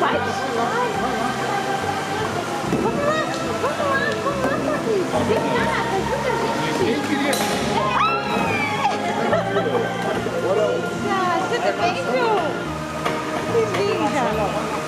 Vai! Vamos lá! Vamos lá! Vamos lá, Patrícia! Vem cá! Ajuda a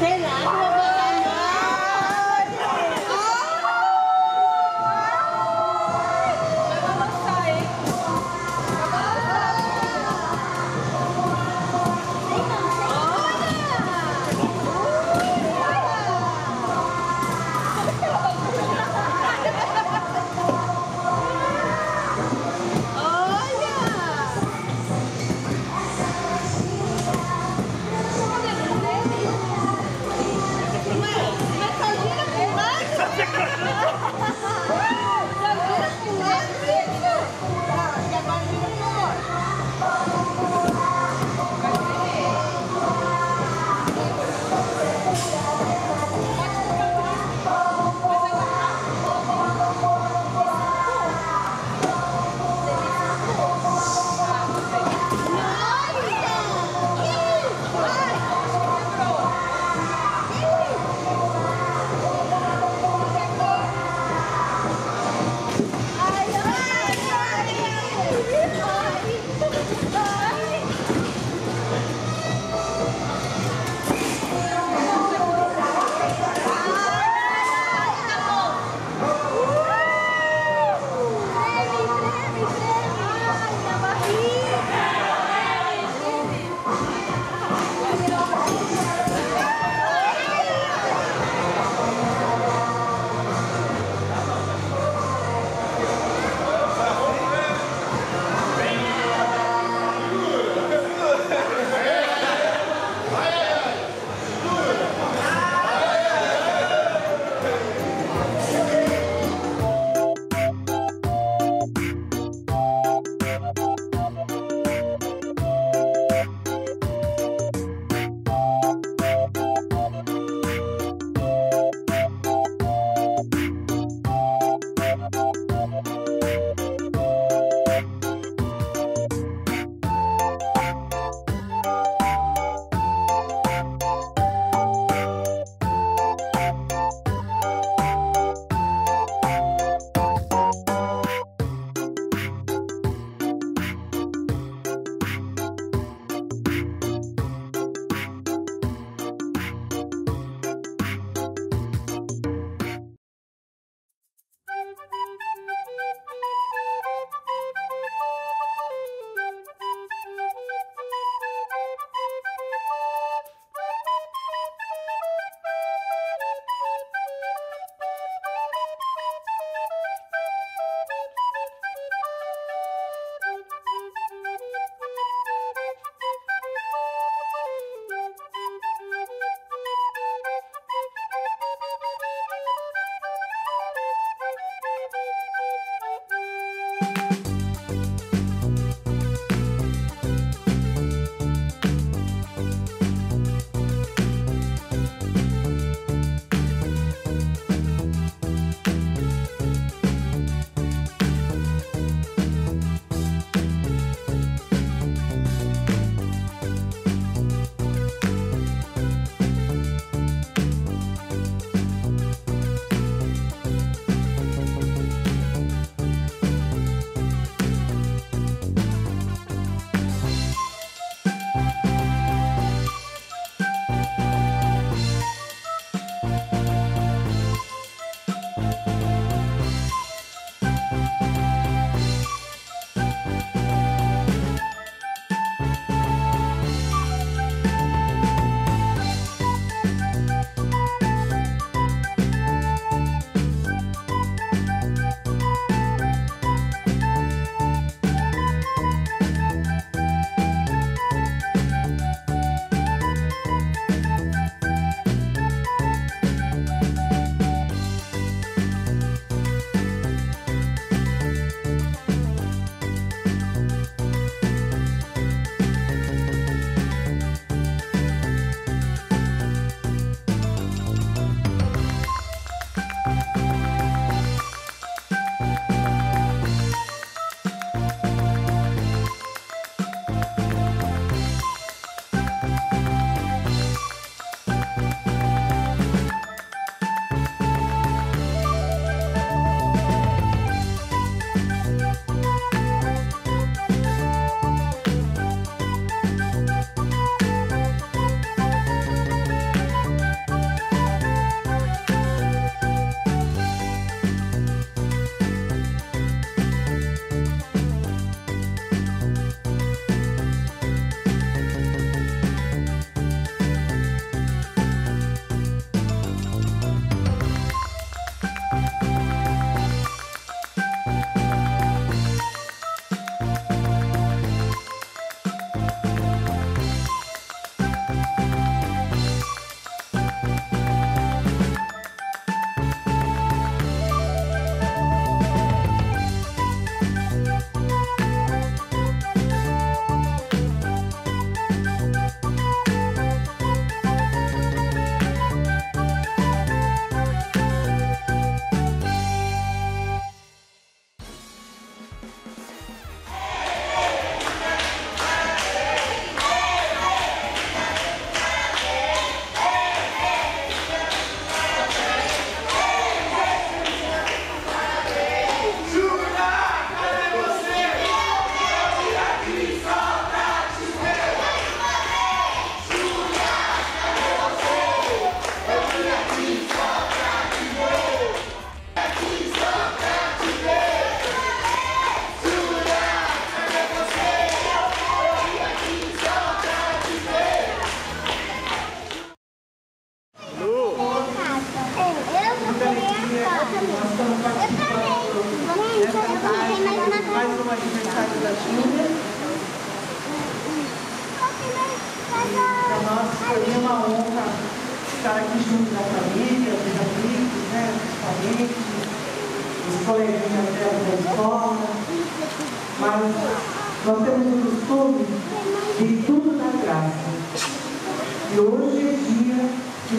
可以。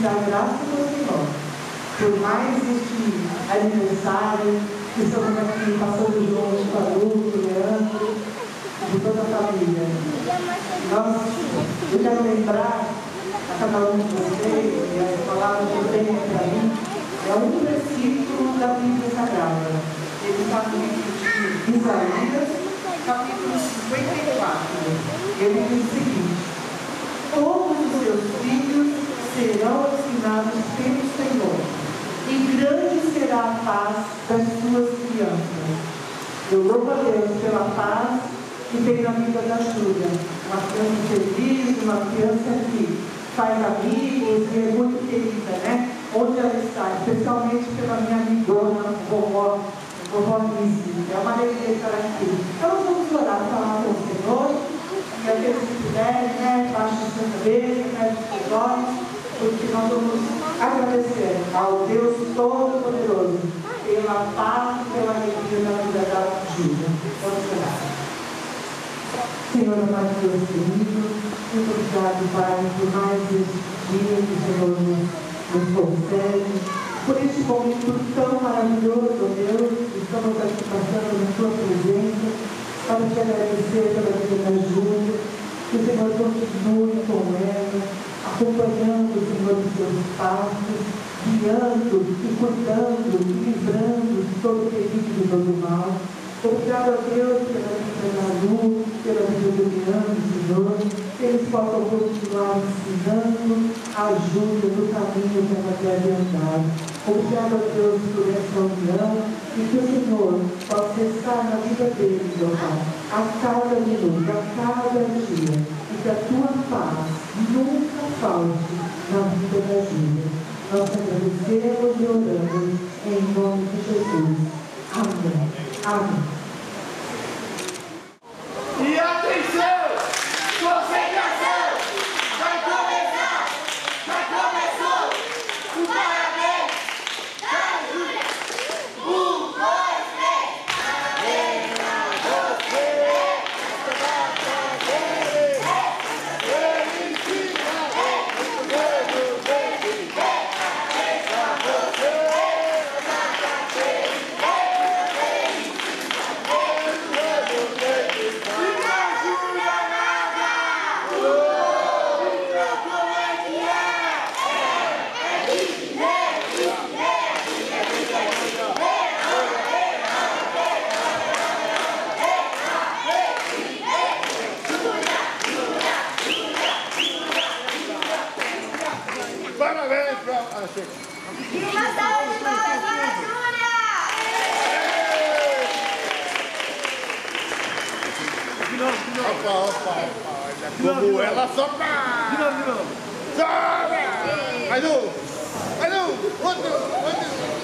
De dar graças ao Senhor. Por mais este aniversário, que estamos aqui passando junto com a Lu, com o Leandro, de toda a família. Nós, eu quero lembrar a cada um de vocês, e as palavras que eu tenho para mim, é um versículo da Bíblia Sagrada. Ele está no livro de Isaías, capítulo 54. Ele diz o seguinte, todos os seus filhos serão ensinados pelo Senhor, e grande será a paz das suas crianças. Eu louvo a Deus pela paz que tem na vida da Júlia. Uma criança feliz, uma criança que faz amigos e é muito querida, né? Onde ela está, especialmente pela minha amigona, vovó, vovó. É uma alegria estar aqui. Então vamos orar, falar com o Senhor. E aqueles que puderem, né, baixem a sua cabeça, pede os olhos, porque nós vamos agradecer ao Deus Todo-Poderoso pela paz e pela alegria da vida da Júlia. Vamos orar. Senhor amado Deus querido, muito obrigado, Pai, por mais este dia que o Senhor nos, concede, por este momento tão maravilhoso, Deus, estamos aqui passando na Tua presença, para te agradecer pela vida da Júlia, que o Senhor continue com ela, acompanhando, Senhor, os seus passos, guiando e cuidando e livrando de todo perigo e todo mal. Obrigado a Deus pela vida da Lu, pela vida do Leandro, Senhor, que eles possam continuar ensinando a ajuda no caminho que ela deve andar. Obrigado a Deus por essa união e que o Senhor possa estar na vida deles, ó Pai, a cada minuto, a cada dia, e que a tua paz nunca falte na vida da Júlia. Nós agradecemos e oramos em nome de Jesus. Amém. Amém. know. I know. What the? What the?